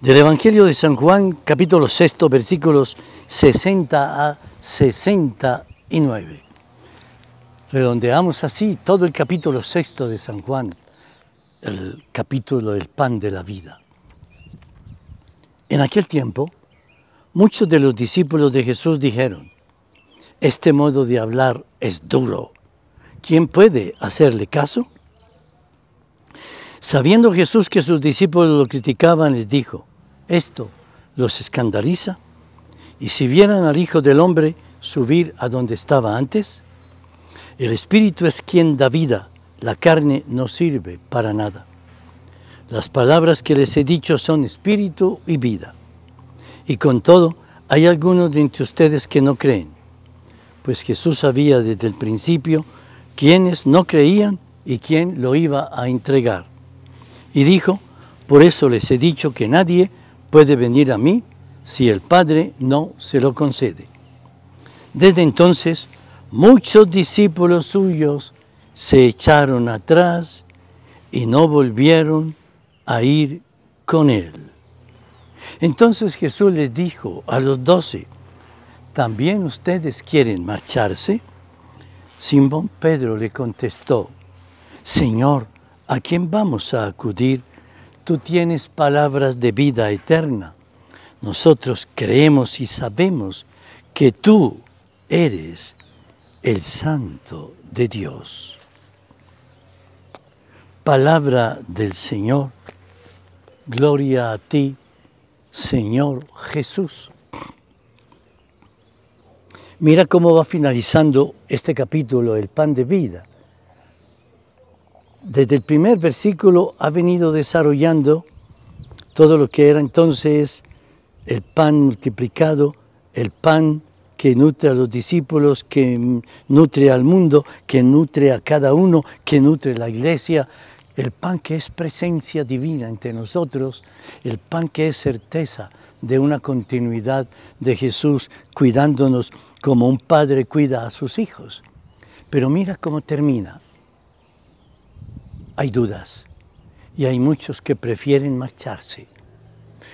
Del Evangelio de San Juan, capítulo 6, versículos 60 a 69. Redondeamos así todo el capítulo 6 de San Juan, el capítulo del pan de la vida. En aquel tiempo, muchos de los discípulos de Jesús dijeron, este modo de hablar es duro. ¿Quién puede hacerle caso? Sabiendo Jesús que sus discípulos lo criticaban, les dijo, esto los escandaliza. Y si vieran al Hijo del Hombre subir a donde estaba antes, el Espíritu es quien da vida, la carne no sirve para nada. Las palabras que les he dicho son espíritu y vida. Y con todo, hay algunos de entre ustedes que no creen, pues Jesús sabía desde el principio quiénes no creían y quién lo iba a entregar. Y dijo, por eso les he dicho que nadie puede venir a mí si el Padre no se lo concede. Desde entonces, muchos discípulos suyos se echaron atrás y no volvieron a ir con él. Entonces Jesús les dijo a los doce, ¿también ustedes quieren marcharse? Simón Pedro le contestó, Señor, ¿a quién vamos a acudir? Tú tienes palabras de vida eterna. Nosotros creemos y sabemos que tú eres el Santo de Dios. Palabra del Señor. Gloria a ti, Señor Jesús. Mira cómo va finalizando este capítulo, el pan de vida desde el primer versículo ha venido desarrollando todo lo que era entonces el pan multiplicado, el pan que nutre a los discípulos, que nutre al mundo, que nutre a cada uno, que nutre la iglesia, el pan que es presencia divina entre nosotros, el pan que es certeza de una continuidad de Jesús cuidándonos como un padre cuida a sus hijos. Pero mira cómo termina hay dudas y hay muchos que prefieren marcharse,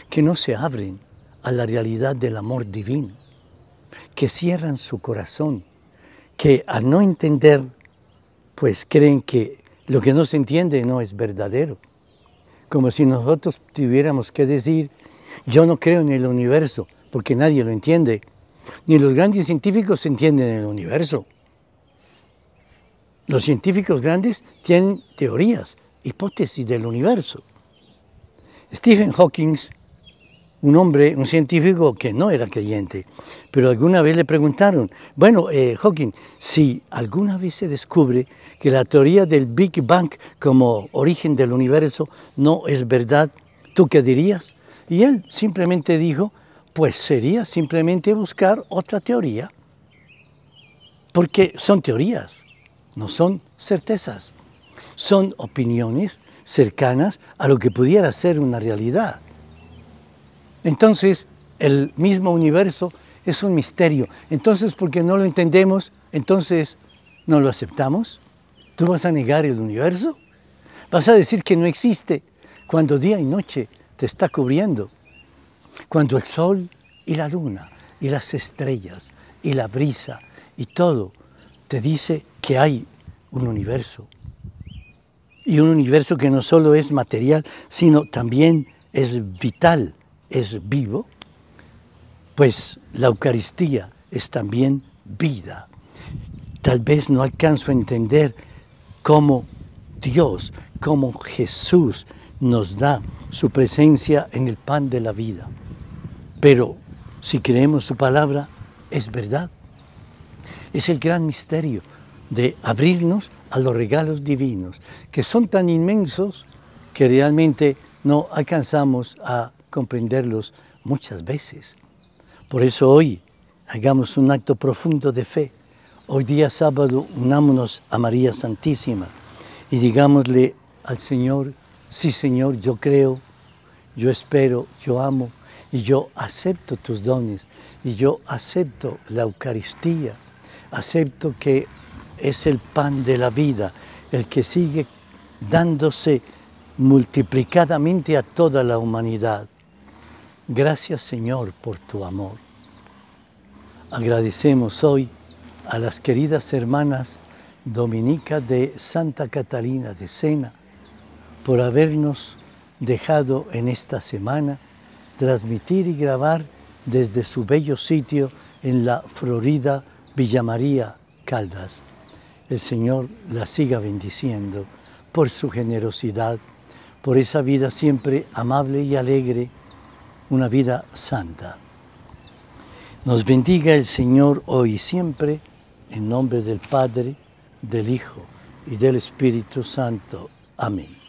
que no se abren a la realidad del amor divino, que cierran su corazón, que al no entender, pues creen que lo que no se entiende no es verdadero. Como si nosotros tuviéramos que decir, yo no creo en el universo, porque nadie lo entiende. Ni los grandes científicos entienden el universo. Los científicos grandes tienen teorías, hipótesis del universo. Stephen Hawking, un hombre, un científico que no era creyente, pero alguna vez le preguntaron, bueno, eh, Hawking, si alguna vez se descubre que la teoría del Big Bang como origen del universo no es verdad, ¿tú qué dirías? Y él simplemente dijo, pues sería simplemente buscar otra teoría, porque son teorías no son certezas, son opiniones cercanas a lo que pudiera ser una realidad. Entonces, el mismo universo es un misterio. Entonces, porque no lo entendemos, entonces no lo aceptamos. ¿Tú vas a negar el universo? ¿Vas a decir que no existe cuando día y noche te está cubriendo? Cuando el sol y la luna y las estrellas y la brisa y todo te dice que hay un universo. Y un universo que no solo es material, sino también es vital, es vivo, pues la Eucaristía es también vida. Tal vez no alcanzo a entender cómo Dios, cómo Jesús nos da su presencia en el pan de la vida. Pero si creemos su palabra, es verdad. Es el gran misterio de abrirnos a los regalos divinos, que son tan inmensos que realmente no alcanzamos a comprenderlos muchas veces. Por eso hoy hagamos un acto profundo de fe. Hoy día sábado unámonos a María Santísima y digámosle al Señor, sí Señor, yo creo, yo espero, yo amo y yo acepto tus dones y yo acepto la Eucaristía, acepto que es el pan de la vida, el que sigue dándose multiplicadamente a toda la humanidad. Gracias Señor por tu amor. Agradecemos hoy a las queridas hermanas dominicas de Santa Catalina de Sena por habernos dejado en esta semana transmitir y grabar desde su bello sitio en la Florida Villa María Caldas. El Señor la siga bendiciendo por su generosidad, por esa vida siempre amable y alegre, una vida santa. Nos bendiga el Señor hoy y siempre, en nombre del Padre, del Hijo y del Espíritu Santo. Amén.